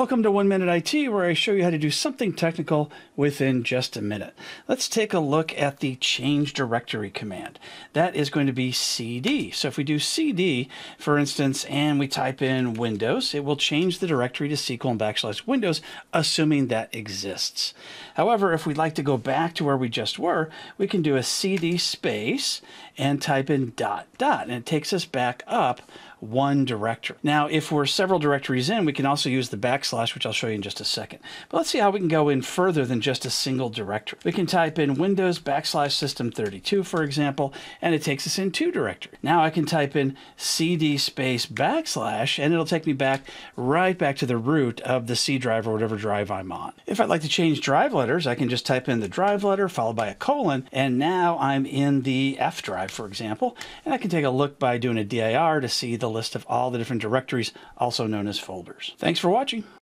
Welcome to One Minute IT, where I show you how to do something technical within just a minute. Let's take a look at the change directory command. That is going to be cd. So if we do cd, for instance, and we type in Windows, it will change the directory to C colon backslash Windows, assuming that exists. However, if we'd like to go back to where we just were, we can do a cd space and type in dot dot, and it takes us back up one directory. Now, if we're several directories in, we can also use the backslash, which I'll show you in just a second. But let's see how we can go in further than just a single directory. We can type in Windows backslash system32, for example, and it takes us in two directories. Now I can type in cd space backslash, and it'll take me back right back to the root of the C drive or whatever drive I'm on. If I'd like to change drive letters, I can just type in the drive letter followed by a colon, and now I'm in the F drive, for example, and I can take a look by doing a dir to see the list of all the different directories, also known as folders. Thanks for watching.